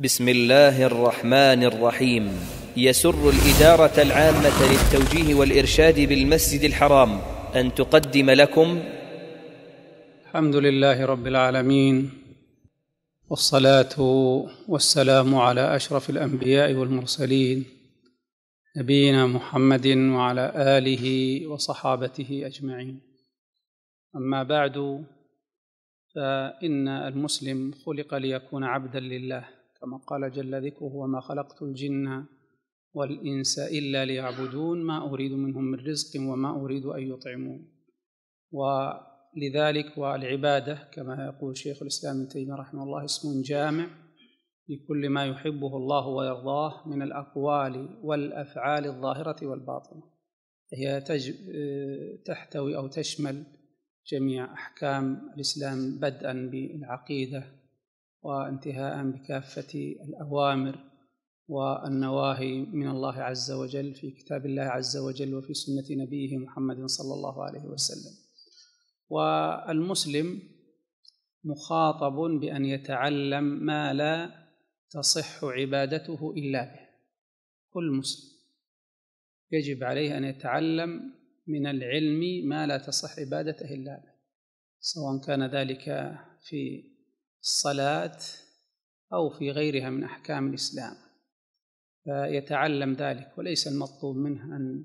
بسم الله الرحمن الرحيم. يسر الإدارة العامة للتوجيه والإرشاد بالمسجد الحرام أن تقدم لكم. الحمد لله رب العالمين والصلاة والسلام على أشرف الأنبياء والمرسلين نبينا محمد وعلى آله وصحابته أجمعين. أما بعد فإن المسلم خلق ليكون عبدا لله. كما قال جل ذكره وما خلقت الجن والانس الا ليعبدون ما اريد منهم من رزق وما اريد ان يطعمون ولذلك والعبادة كما يقول شيخ الإسلام ابن تيمية رحمه الله اسم جامع لكل ما يحبه الله ويرضاه من الأقوال والأفعال الظاهرة والباطنة هي. تحتوي أو تشمل جميع أحكام الإسلام بدءا بالعقيدة وانتهاء بكافة الأوامر والنواهي من الله عز وجل في كتاب الله عز وجل وفي سنة نبيه محمد صلى الله عليه وسلم. والمسلم مخاطب بأن يتعلم ما لا تصح عبادته إلا به. كل مسلم يجب عليه أن يتعلم من العلم ما لا تصح عبادته إلا به سواء كان ذلك في الصلاة أو في غيرها من أحكام الإسلام فيتعلم ذلك وليس المطلوب منه أن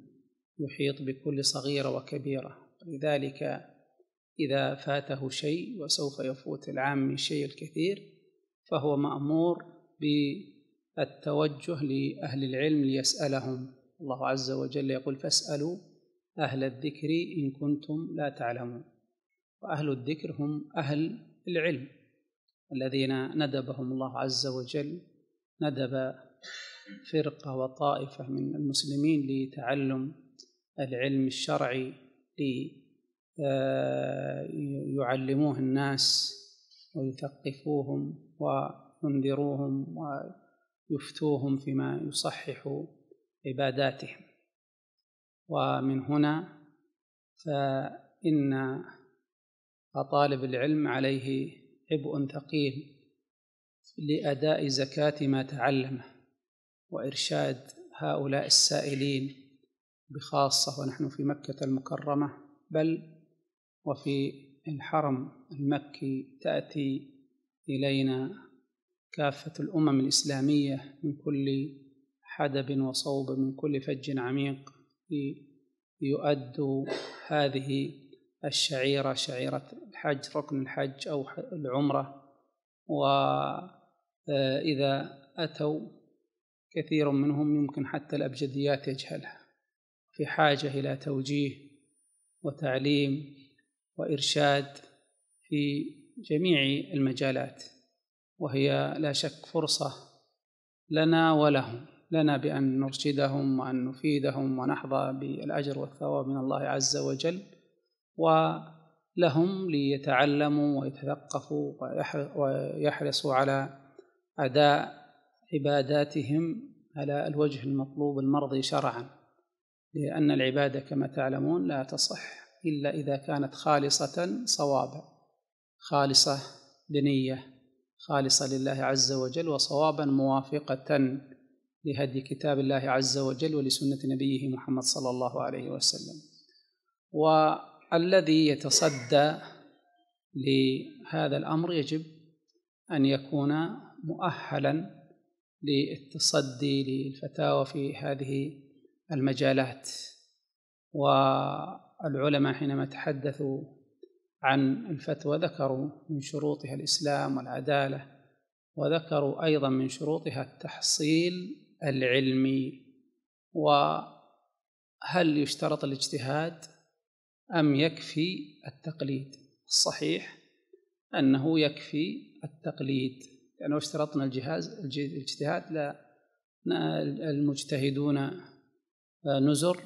يحيط بكل صغيرة وكبيرة. لذلك إذا فاته شيء وسوف يفوت العام شيء الكثير فهو مأمور بالتوجه لأهل العلم ليسألهم. الله عز وجل يقول فاسألوا أهل الذكر إن كنتم لا تعلمون. وأهل الذكر هم أهل العلم. الذين ندبهم الله عز وجل ندب فرقة وطائفة من المسلمين لتعلم العلم الشرعي ليعلموه الناس ويثقفوهم وينذروهم ويفتوهم فيما يصحح عباداتهم. ومن هنا فإن طالب العلم عليه عبء ثقيل لأداء زكاة ما تعلمه وإرشاد هؤلاء السائلين بخاصة ونحن في مكة المكرمة بل وفي الحرم المكي تأتي إلينا كافة الأمم الإسلامية من كل حدب وصوب من كل فج عميق يؤدوا هذه الشعيرة شعيرة الحج ركن الحج أو العمرة. وإذا أتوا كثير منهم يمكن حتى الأبجديات يجهلها. في حاجة إلى توجيه وتعليم وإرشاد في جميع المجالات وهي لا شك فرصة لنا ولهم لنا بأن نرشدهم وأن نفيدهم ونحظى بالأجر والثواب من الله عز وجل. ولهم ليتعلموا ويتثقفوا ويحرصوا على أداء عباداتهم على الوجه المطلوب المرضي شرعا. لأن العبادة كما تعلمون لا تصح إلا إذا كانت خالصة صوابا خالصة بنية خالصة لله عز وجل وصوابا موافقة لهدي كتاب الله عز وجل ولسنة نبيه محمد صلى الله عليه وسلم. والذي يتصدى لهذا الأمر يجب أن يكون مؤهلا للتصدي للفتاوى في هذه المجالات. والعلماء حينما تحدثوا عن الفتوى ذكروا من شروطها الإسلام والعدالة وذكروا أيضا من شروطها التحصيل العلمي. وهل يشترط الاجتهاد؟ أم يكفي التقليد؟ الصحيح أنه يكفي التقليد لأنه اشترطنا الجهاز؟ الاجتهاد لا المجتهدون نزر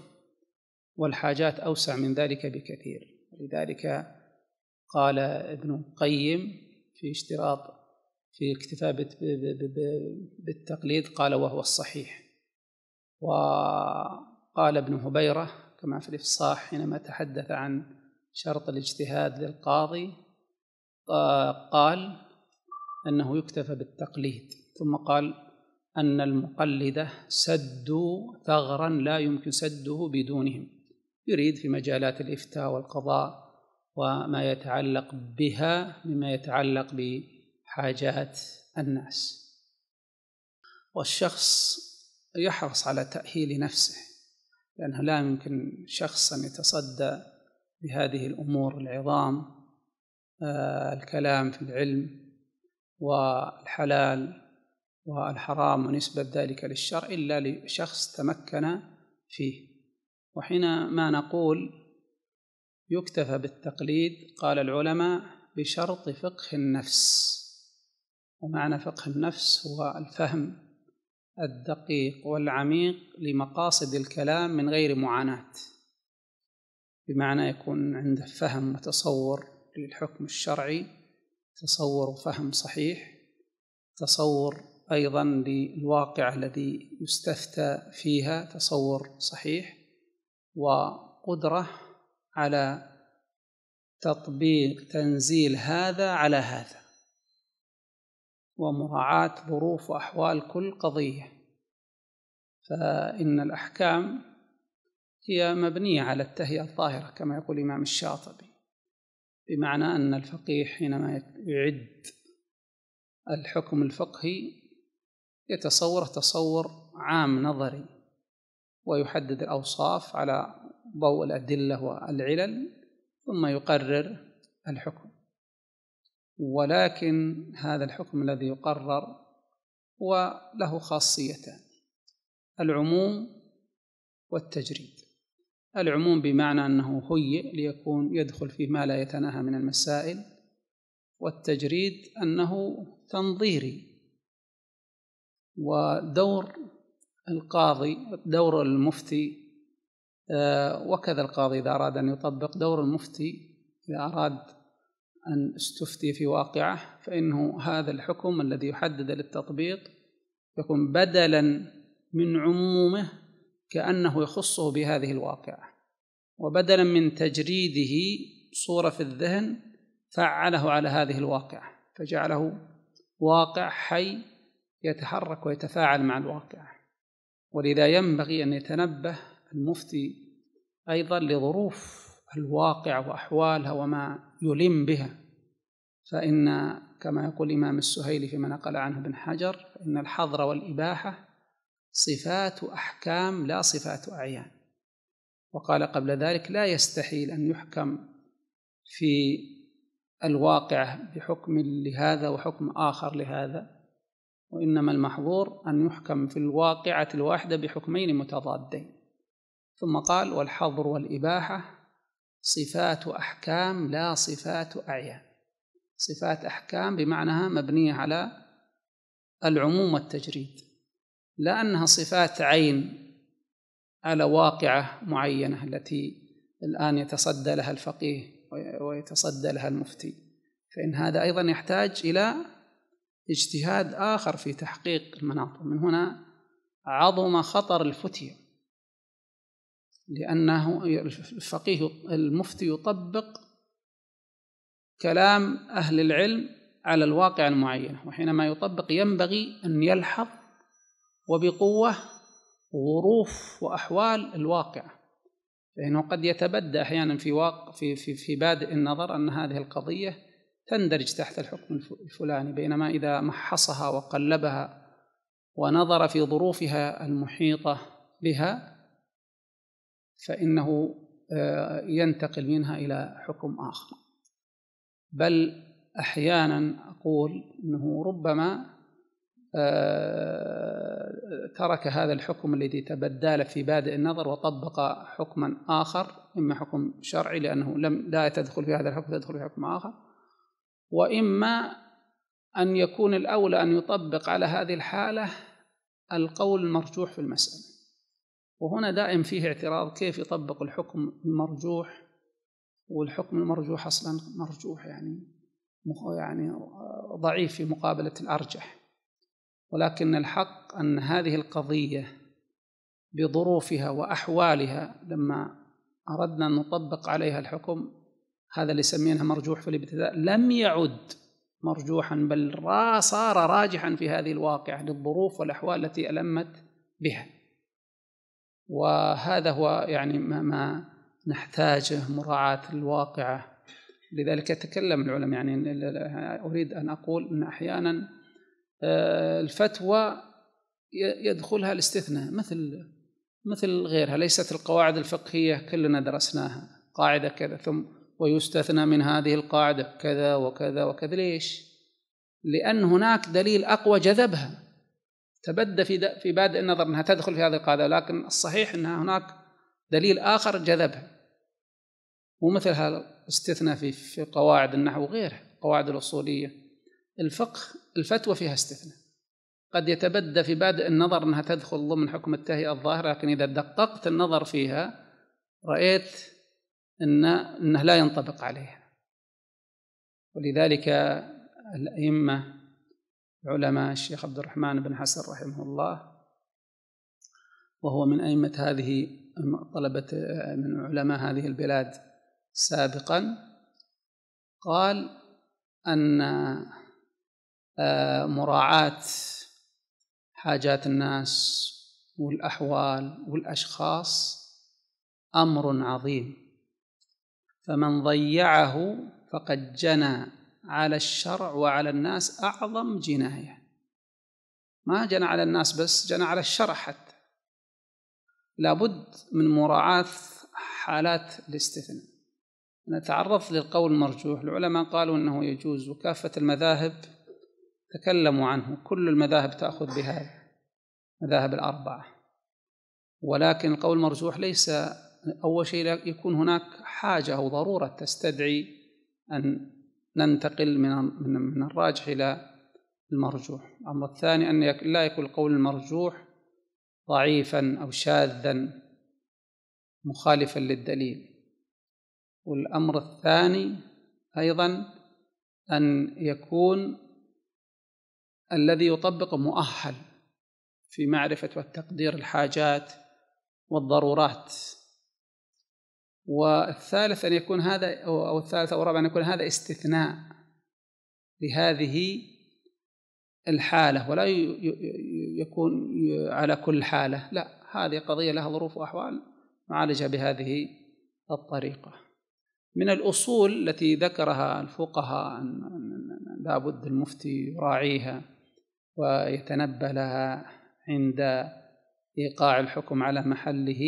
والحاجات أوسع من ذلك بكثير. لذلك قال ابن القيم في اشتراط في الاكتفاء بالتقليد قال وهو الصحيح. وقال ابن هبيرة كما في الإفصاح حينما تحدث عن شرط الاجتهاد للقاضي قال أنه يكتفى بالتقليد ثم قال أن المقلدة سدوا ثغرا لا يمكن سده بدونهم. يريد في مجالات الإفتاء والقضاء وما يتعلق بها مما يتعلق بحاجات الناس. والشخص يحرص على تأهيل نفسه. لأنه لا يمكن شخص أن يتصدى بهذه الأمور العظام آه، الكلام في العلم والحلال والحرام ونسبة ذلك للشرع إلا لشخص تمكن فيه. وحينما نقول يكتفى بالتقليد قال العلماء بشرط فقه النفس. ومعنى فقه النفس هو الفهم الدقيق والعميق لمقاصد الكلام من غير معاناة. بمعنى يكون عنده فهم وتصور للحكم الشرعي تصور وفهم صحيح تصور أيضا للواقع الذي يستفتى فيها تصور صحيح وقدرة على تطبيق تنزيل هذا على هذا. ومراعاة ظروف وأحوال كل قضية. فإن الأحكام هي مبنية على التهيئة الظاهره كما يقول الإمام الشاطبي. بمعنى أن الفقيه حينما يعد الحكم الفقهي يتصور تصور عام نظري ويحدد الأوصاف على ضوء الأدلة والعلل ثم يقرر الحكم. ولكن هذا الحكم الذي يقرر هو له خاصيتان العموم والتجريد. العموم بمعنى أنه هيئ ليكون يدخل فيه ما لا يتناهى من المسائل والتجريد أنه تنظيري ودور القاضي دور المفتي آه، وكذا القاضي إذا أراد أن يطبق دور المفتي إذا أراد أن استفتي في واقعة فإنه هذا الحكم الذي يحدد للتطبيق يكون بدلا من عمومه كأنه يخصه بهذه الواقعة. وبدلا من تجريده صورة في الذهن فعله على هذه الواقعة فجعله واقع حي يتحرك ويتفاعل مع الواقع. ولذا ينبغي أن يتنبه المفتي أيضا لظروف الواقع وأحوالها وما يلم بها. فإن كما يقول الإمام السهيلي فيما نقل عنه ابن حجر إن الحظر والإباحة صفات أحكام لا صفات أعيان. وقال قبل ذلك لا يستحيل أن يحكم في الواقع بحكم لهذا وحكم آخر لهذا وإنما المحظور أن يحكم في الواقعة الواحدة بحكمين متضادين. ثم قال والحظر والإباحة صفات أحكام لا صفات أعيان. صفات أحكام بمعناها مبنية على العموم والتجريد. لا أنها صفات عين على واقعة معينة التي الآن يتصدى لها الفقيه ويتصدى لها المفتي. فإن هذا أيضا يحتاج إلى اجتهاد آخر في تحقيق المناط. من هنا عظم خطر الفتية. لأنه الفقيه المفتي يطبق كلام أهل العلم على الواقع المعين وحينما يطبق ينبغي أن يلحظ وبقوة ظروف وأحوال الواقع فإنه قد يتبدى أحيانا في واقع في في في بادئ النظر أن هذه القضية تندرج تحت الحكم الفلاني بينما إذا محصها وقلبها ونظر في ظروفها المحيطة بها فإنه آه، ينتقل منها إلى حكم آخر. بل أحيانا أقول أنه ربما آه، ترك هذا الحكم الذي تبدل في بادئ النظر وطبق حكما آخر إما حكم شرعي لأنه لم لا تدخل في هذا الحكم تدخل في حكم آخر وإما أن يكون الأولى أن يطبق على هذه الحالة القول المرجوح في المسألة. وهنا دائم فيه اعتراض كيف يطبق الحكم المرجوح والحكم المرجوح أصلا مرجوح يعني يعني ضعيف في مقابلة الأرجح. ولكن الحق أن هذه القضية بظروفها وأحوالها لما أردنا أن نطبق عليها الحكم هذا اللي يسمينها مرجوح في الابتداء لم يعد مرجوحا بل صار راجحا في هذه الواقعة للظروف والأحوال التي ألمت بها. وهذا هو يعني ما, ما نحتاجه مراعاة الواقعة لذلك يتكلم العلماء يعني أريد أن أقول أن أحيانا آه، الفتوى يدخلها الاستثناء مثل مثل غيرها ليست القواعد الفقهية كلنا درسناها قاعدة كذا ثم ويستثنى من هذه القاعدة كذا وكذا وكذا ليش؟ لأن هناك دليل أقوى جذبها تبدى في في بادئ النظر أنها تدخل في هذه القاعدة لكن الصحيح أنها هناك دليل آخر جذبها. ومثل هذا استثنى في في قواعد النحو وغيرها القواعد الأصولية. الفقه الفتوى فيها استثناء. قد يتبدى في بادئ النظر أنها تدخل ضمن حكم التهيئة الظاهرة لكن إذا دققت النظر فيها رأيت أن أنه لا ينطبق عليها. ولذلك الأئمة علماء الشيخ عبد الرحمن بن حسن رحمه الله وهو من أئمة هذه طلبة من علماء هذه البلاد سابقا قال أن آه، مراعاة حاجات الناس والأحوال والأشخاص أمر عظيم. فمن ضيعه فقد جنى. على الشرع وعلى الناس أعظم جناية. ما جنى على الناس بس جنى على الشرع حتى. لابد من مراعاة حالات الاستثناء. أنا تعرضت للقول المرجوح. العلماء قالوا أنه يجوز. وكافة المذاهب تكلموا عنه. كل المذاهب تأخذ بهذا مذاهب الأربعة. ولكن القول المرجوح ليس أول شيء يكون هناك حاجة أو ضرورة تستدعي أن ننتقل من من الراجح إلى المرجوح. الأمر الثاني أن لا يكون القول المرجوح ضعيفا أو شاذا مخالفا للدليل. والأمر الثاني أيضا أن يكون الذي يطبق مؤهل في معرفة وتقدير الحاجات والضرورات. والثالث أن يكون هذا أو الثالث أو الرابع أن يكون هذا استثناء لهذه الحالة ولا يكون على كل حالة لا هذه قضية لها ظروف وأحوال معالجة بهذه الطريقة. من الأصول التي ذكرها الفقهاء أن لابد المفتي يراعيها ويتنبه لها عند إيقاع الحكم على محله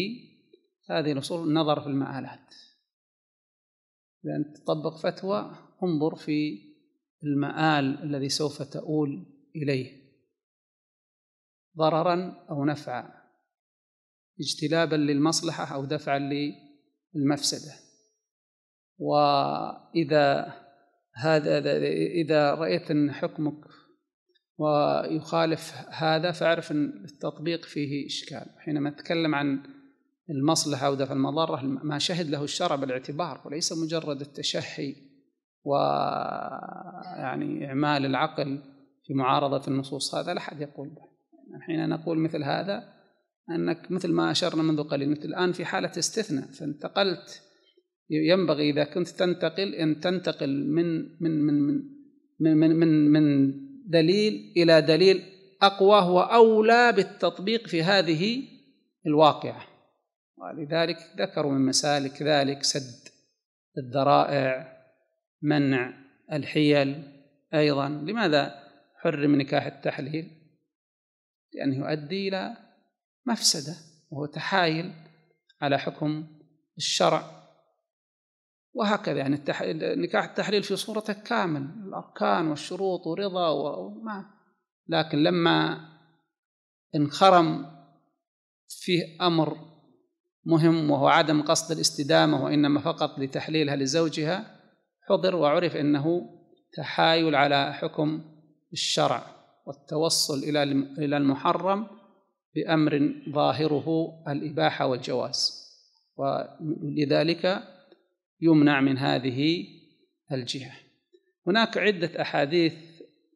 هذه الأصول النظر في المآلات. لأن تطبق فتوى انظر في المآل الذي سوف تؤول إليه. ضررا أو نفعا. اجتلابا للمصلحة أو دفعا للمفسدة. وإذا هذا إذا رأيت أن حكمك ويخالف هذا فاعرف أن التطبيق فيه إشكال. حينما نتكلم عن المصلحة أو دفع المضرة ما شهد له الشرع بالاعتبار وليس مجرد التشهي ويعني إعمال العقل في معارضة النصوص. هذا لا أحد يقول به. حين نقول مثل هذا أنك مثل ما أشرنا منذ قليل أنت الآن في حالة استثناء فانتقلت. ينبغي إذا كنت تنتقل أن تنتقل من من من من من من, من دليل إلى دليل أقوى هو أولى بالتطبيق في هذه الواقعة. ولذلك ذكروا من مسالك ذلك سد الذرائع منع الحيل أيضا. لماذا حرم نكاح التحليل؟ لأنه يؤدي إلى مفسدة وهو تحايل على حكم الشرع. وهكذا يعني نكاح التحليل في صورته كامل الأركان والشروط ورضا وما لكن لما انخرم فيه أمر مهم وهو عدم قصد الاستدامة وإنما فقط لتحليلها لزوجها حضر وعرف أنه تحايل على حكم الشرع والتوصل إلى إلى المحرم بأمر ظاهره الإباحة والجواز. ولذلك يمنع من هذه الجهة. هناك عدة أحاديث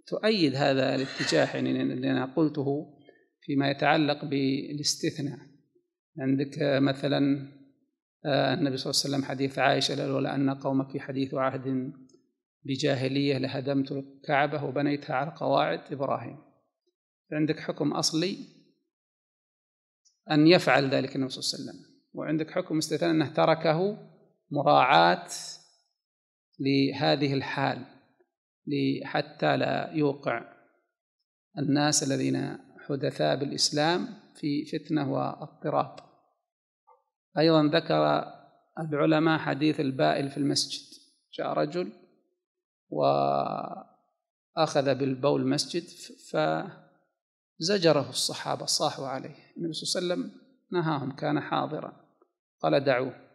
تؤيد هذا الاتجاه يعني اللي أنا قلته فيما يتعلق بالاستثناء. عندك مثلا آه، النبي صلى الله عليه وسلم حديث عائشة لولا أن قومك حديث عهد بجاهلية لهدمت الكعبة وبنيتها على قواعد إبراهيم. عندك حكم أصلي أن يفعل ذلك النبي صلى الله عليه وسلم وعندك حكم استثناء أنه تركه مراعاة لهذه الحال حتى لا يوقع الناس الذين حدثاء بالإسلام في فتنة واضطراب. أيضا ذكر العلماء حديث البائل في المسجد. جاء رجل وأخذ بالبول المسجد فزجره الصحابة صاحوا عليه. النبي صلى الله عليه وسلم نهاهم كان حاضرا. قال دعوه.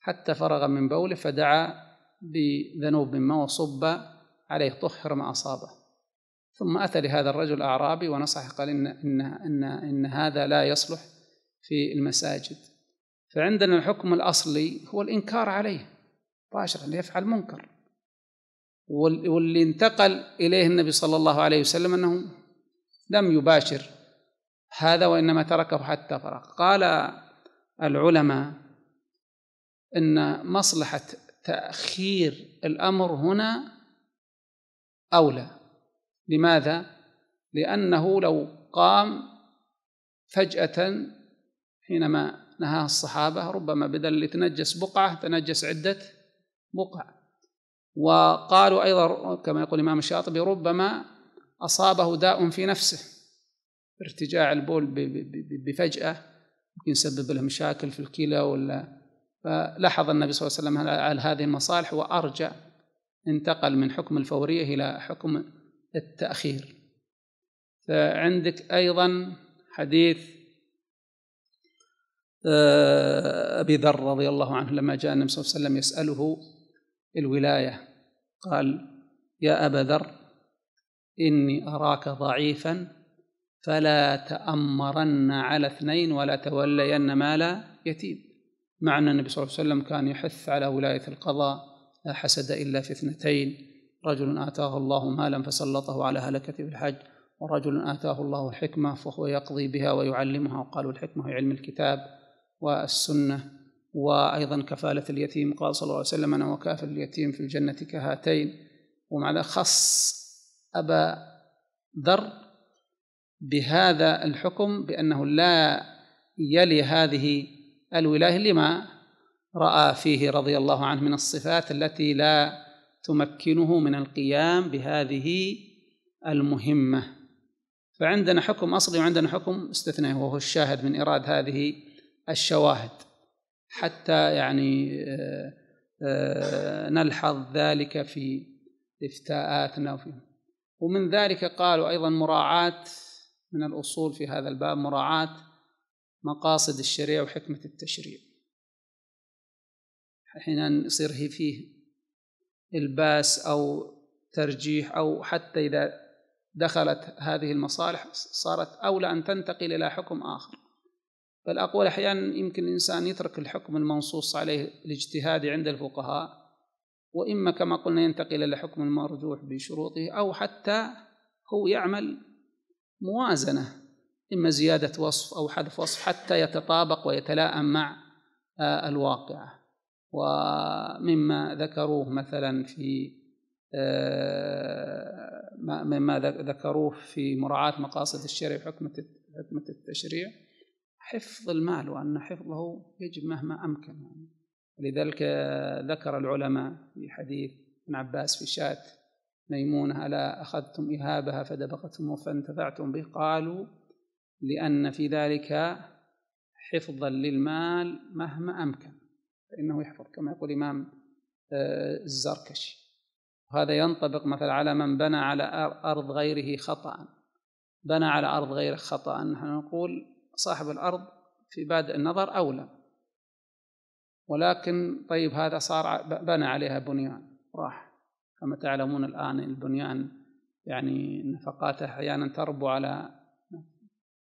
حتى فرغ من بوله فدعا بذنوب من ماء وصب عليه طهر ما أصابه. ثم أتى لهذا الرجل الأعرابي ونصح قال إن, إن, إن, إن هذا لا يصلح في المساجد. فعندنا الحكم الأصلي هو الإنكار عليه مباشرة ليفعل منكر. واللي انتقل إليه النبي صلى الله عليه وسلم أنه لم يباشر هذا وإنما تركه حتى فرغ قال العلماء إن مصلحة تأخير الأمر هنا أولى. لماذا؟ لأنه لو قام فجأة حينما نهاه الصحابة ربما بدل يتنجس بقعة تنجس عدة بقع. وقالوا أيضا كما يقول الإمام الشاطبي ربما أصابه داء في نفسه ارتجاع البول بفجأة ممكن يسبب له مشاكل في الكلى ولا. فلاحظ النبي صلى الله عليه وسلم على هذه المصالح وأرجع انتقل من حكم الفورية إلى حكم التأخير. فعندك أيضا حديث أبي ذر رضي الله عنه لما جاء النبي صلى الله عليه وسلم يسأله الولاية قال يا أبا ذر إني أراك ضعيفا فلا تأمرن على اثنين ولا تولين مال يتيم. مع أن النبي صلى الله عليه وسلم كان يحث على ولاية القضاء لا حسد إلا في اثنتين. رجل آتاه الله مالا فسلطه على هلكة في الحج ورجل آتاه الله الحكمة فهو يقضي بها ويعلمها وقالوا الحكمة هي علم الكتاب. والسنة وأيضا كفالة اليتيم قال صلى الله عليه وسلم أنا وكافل اليتيم في الجنة كهاتين. ومع ذلك خص أبا ذر بهذا الحكم بأنه لا يلي هذه الولاية لما رأى فيه رضي الله عنه من الصفات التي لا تمكنه من القيام بهذه المهمة. فعندنا حكم أصلي وعندنا حكم استثنائي وهو الشاهد من إيراد هذه الشواهد حتى يعني آه، آه، نلحظ ذلك في إفتاءاتنا ومن ذلك قالوا أيضا مراعاة من الأصول في هذا الباب مراعاة مقاصد الشريعة وحكمة التشريع. حين يصير فيه إلباس أو ترجيح أو حتى إذا دخلت هذه المصالح صارت أولى أن تنتقل إلى حكم آخر. بل أقول أحيانا يمكن الإنسان يترك الحكم المنصوص عليه الاجتهادي عند الفقهاء وإما كما قلنا ينتقل إلى حكم المرجوح بشروطه أو حتى هو يعمل موازنة إما زيادة وصف أو حذف وصف حتى يتطابق ويتلائم مع آه، الواقع. ومما ذكروه مثلا في آه، مما ذكروه في مراعاة مقاصد الشرع وحكمة حكمة التشريع. حفظ المال وأن حفظه يجب مهما أمكن. يعني لذلك ذكر العلماء في حديث ابن عباس في شاة ميمونة ألا أخذتم إهابها فدبغتم فانتفعتم به؟ قالوا لأن في ذلك حفظا للمال مهما أمكن فإنه يحفظ. كما يقول الإمام آه، الزركشي. وهذا ينطبق مثلا على من بنى على أرض غيره خطأ. بنى على أرض غيره خطأ. نحن نقول صاحب الأرض في بادئ النظر أولى. ولكن طيب هذا صار بنى عليها بنيان راح. كما تعلمون الآن البنيان يعني نفقاته أحيانا تربو على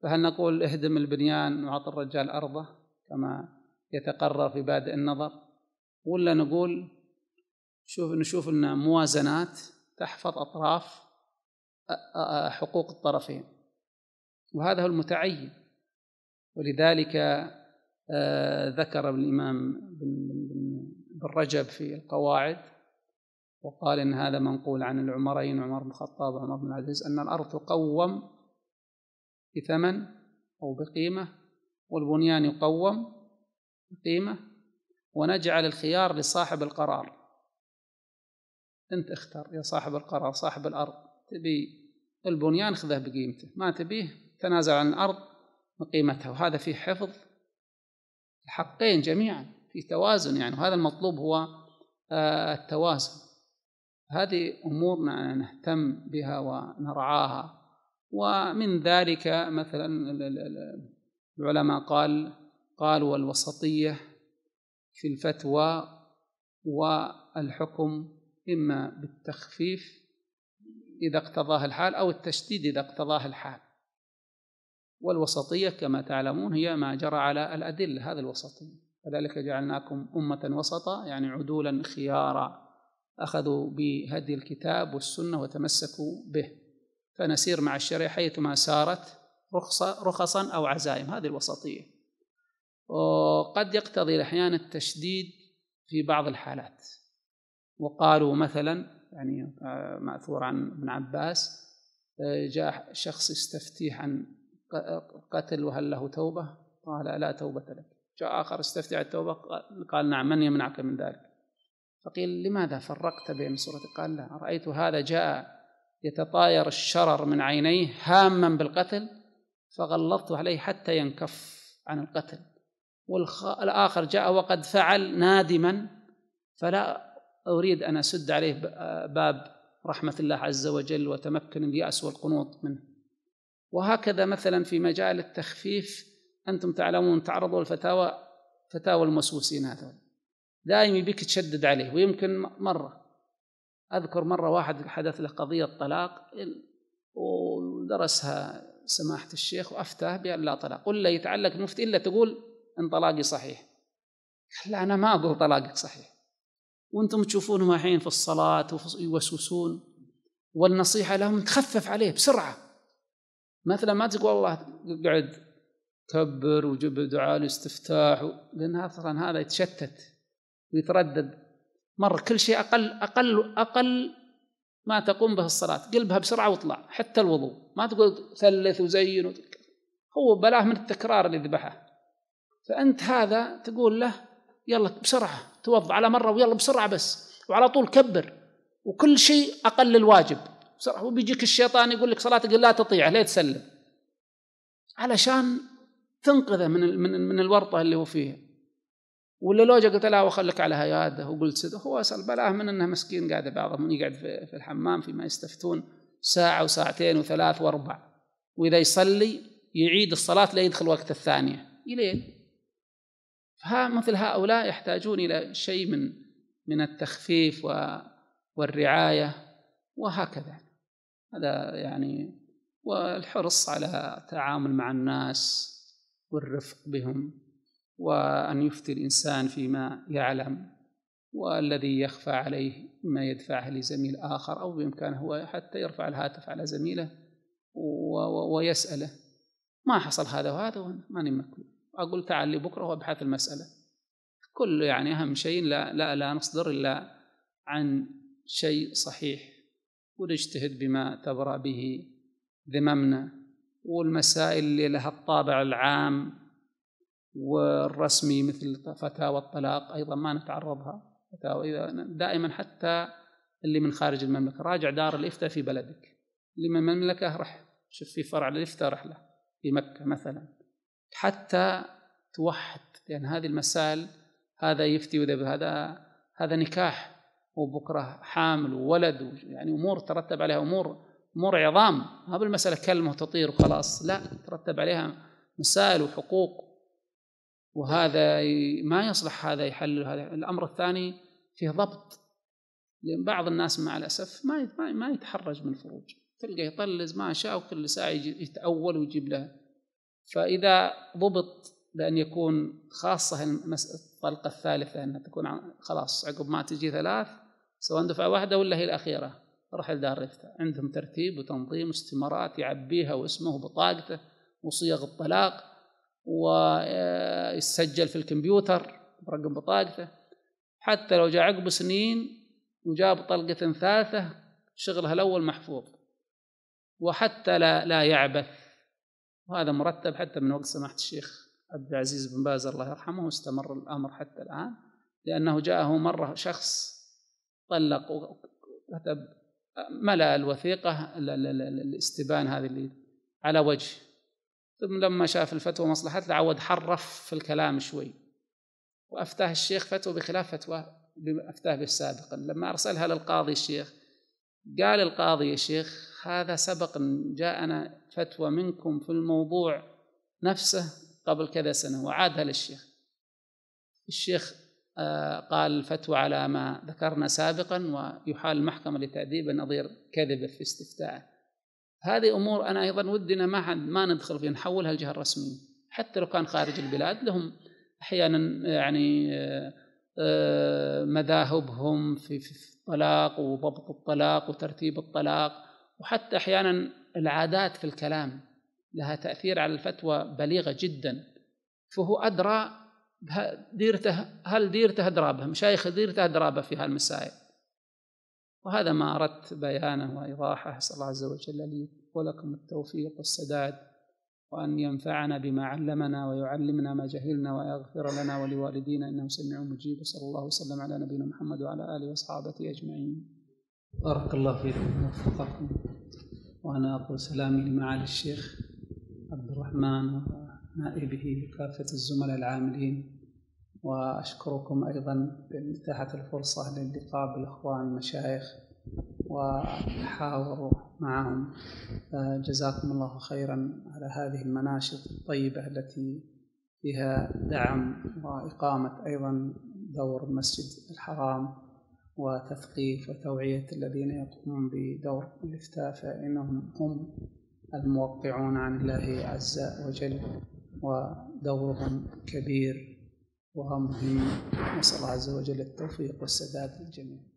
فهل نقول اهدم البنيان وعط الرجال أرضه كما يتقرر في بادئ النظر؟ ولا نقول شوف نشوف أن موازنات تحفظ أطراف حقوق الطرفين. وهذا هو المتعين. ولذلك ذكر الإمام بن رجب في القواعد وقال إن هذا منقول عن العمرين عمر بن الخطاب وعمر بن العزيز أن الأرض تقوم بثمن أو بقيمة والبنيان يقوم بقيمة ونجعل الخيار لصاحب القرار. أنت اختر يا صاحب القرار صاحب الأرض تبي البنيان خذه بقيمته ما تبيه تنازل عن الأرض بقيمتها وهذا فيه حفظ الحقين جميعا في توازن يعني. وهذا المطلوب هو آه، التوازن. هذه أمور نهتم بها ونرعاها. ومن ذلك مثلا العلماء قال قالوا والوسطية في الفتوى والحكم إما بالتخفيف إذا اقتضاه الحال أو التشديد إذا اقتضاه الحال. والوسطية كما تعلمون هي ما جرى على الأدلة هذا الوسطية كذلك جعلناكم أمة وسطا يعني عدولا خيارا. أخذوا بهدي الكتاب والسنة وتمسكوا به. فنسير مع الشريعة حيثما سارت رخصا أو عزائم. هذه الوسطية. وقد يقتضي الأحيان التشديد في بعض الحالات. وقالوا مثلا يعني آه، مأثور عن ابن عباس آه، جاء شخص يستفتيه عن قتل وهل له توبة؟ قال لا توبة لك جاء آخر استفتي عن التوبة قال نعم من يمنعك من ذلك؟ فقيل لماذا فرقت بين سورة قال لا رأيت هذا جاء يتطاير الشرر من عينيه هاما بالقتل فغلظت عليه حتى ينكف عن القتل والآخر جاء وقد فعل نادما فلا أريد أن أسد عليه باب رحمة الله عز وجل وتمكن اليأس والقنوط منه وهكذا مثلا في مجال التخفيف أنتم تعلمون تعرضوا الفتاوى فتاوى المسوسين هذول. دائما يبيك تشدد عليه ويمكن مرة. أذكر مرة واحد حدث له قضية طلاق ودرسها سماحة الشيخ وأفتاه بأن لا طلاق قل لا يتعلق المفتي إلا تقول إن طلاقي صحيح. لا أنا ما أقول طلاقك صحيح. وأنتم تشوفونهم الحين في الصلاة يوسوسون والنصيحة لهم تخفف عليه بسرعة. مثلا ما تقول والله قعد كبر وجب دعاء الاستفتاح لأن أصلا هذا يتشتت ويتردد. مرة كل شيء أقل أقل أقل ما تقوم به الصلاة. قلبها بسرعة واطلع حتى الوضوء. ما تقول ثلث وزين هو بلاه من التكرار اللي ذبحه. فأنت هذا تقول له يلا بسرعة توضع على مرة ويلا بسرعة بس. وعلى طول كبر. وكل شيء أقل الواجب. بسرعة. وبيجيك الشيطان يقول لك صلاتك لا تطيعه لا تسلم. علشان تنقذه من من من الورطة اللي هو فيها. ولا لو قلت له وخلك على هياده. وقلت سده هو اصل بلاه من إنه مسكين قاعد بعضهم يقعد في الحمام فيما يستفتون ساعة وساعتين وثلاث وأربع. وإذا يصلي يعيد الصلاة لا يدخل وقت الثانية. الين مثل هؤلاء يحتاجون إلى شيء من من التخفيف والرعاية وهكذا. هذا يعني والحرص على التعامل مع الناس والرفق بهم وأن يفتي الإنسان فيما يعلم والذي يخفى عليه ما يدفعه لزميل آخر أو بإمكانه هو حتى يرفع الهاتف على زميله ويسأله ما حصل هذا وهذا؟ ماني مكلوف أقول تعال لي بكرة وأبحث المسألة. كل يعني أهم شيء لا لا لا نصدر إلا عن شيء صحيح. ونجتهد بما تبرأ به ذممنا. والمسائل اللي لها الطابع العام والرسمي مثل فتاوى الطلاق أيضا ما نتعرضها. فتاوى دائما حتى اللي من خارج المملكة. راجع دار الإفتاء في بلدك. اللي من المملكة رح شوف في فرع للإفتاء رحلة في مكة مثلا. حتى توحد. لأن هذه المسائل هذا يفتي وذا هذا هذا نكاح. وبكرة حامل وولد يعني أمور ترتب عليها أمور أمور عظام. ما بالمسألة كلمة تطير وخلاص لا ترتب عليها مسائل وحقوق. وهذا ما يصلح هذا يحلل هذا. الأمر الثاني فيه ضبط. لأن بعض الناس مع الأسف ما ما يتحرج من الفروج تلقى يطلز ما شاء وكل ساعة يتأول ويجيب له. فإذا ضبط بأن يكون خاصة الطلقة الثالثة أنها تكون خلاص عقب ما تجي ثلاث سواء دفعة واحدة ولا هي الأخيرة. راح لدار الإفتاء عندهم ترتيب وتنظيم واستمارات يعبيها واسمه وبطاقته وصيغ الطلاق ويسجل في الكمبيوتر برقم بطاقته. حتى لو جاء عقب سنين وجاب طلقة ثالثة شغلها الأول محفوظ. وحتى لا لا يعبث. وهذا مرتب حتى من وقت سماحة الشيخ عبد العزيز بن باز الله يرحمه واستمر الأمر حتى الآن. لأنه جاءه مرة شخص طلق وكتب ملأ الوثيقة الاستبان هذه اللي على وجه. ثم لما شاف الفتوى مصلحته تعود حرف في الكلام شوي. وأفتاه الشيخ فتوى بخلاف فتوى أفتاه به سابقا لما أرسلها للقاضي الشيخ قال القاضي يا شيخ هذا سبق جاءنا فتوى منكم في الموضوع نفسه قبل كذا سنة وعادها للشيخ. الشيخ قال الفتوى على ما ذكرنا سابقا ويحال المحكمة لتأديب نظير كذبه في استفتاءه. هذه أمور أنا أيضا ودنا ما ما ندخل فيها نحولها الجهة الرسمية حتى لو كان خارج البلاد لهم أحيانا يعني آه، آه، مذاهبهم في الطلاق وضبط الطلاق وترتيب الطلاق. وحتى أحيانا العادات في الكلام لها تأثير على الفتوى بليغة جدا. فهو أدرى ديرته هل ديرته أدرى به مشايخ ديرته أدرى به في هالمسائل وهذا ما أردت بيانه وإيضاحه. أسأل الله عز وجل لي ولكم التوفيق والسداد وأن ينفعنا بما علمنا ويعلمنا ما جهلنا ويغفر لنا ولوالدينا. إنه سميع مجيب. وصلى الله وسلم على نبينا محمد وعلى آله وصحابه أجمعين. بارك الله فيكم ووفقكم. وأنا أقول سلامي لمعالي الشيخ عبد الرحمن ونائبه وكافة الزملاء العاملين. وأشكركم أيضا بإتاحة الفرصة للقاء بالإخوان المشايخ وتحاوروا معهم. جزاكم الله خيرا على هذه المناشط الطيبة التي فيها دعم وإقامة أيضا دور المسجد الحرام وتثقيف وتوعية الذين يقومون بدور الإفتاء فإنهم هم الموقعون عن الله عز وجل ودورهم كبير. ومهم نسأل الله عز وجل التوفيق والسداد للجميع.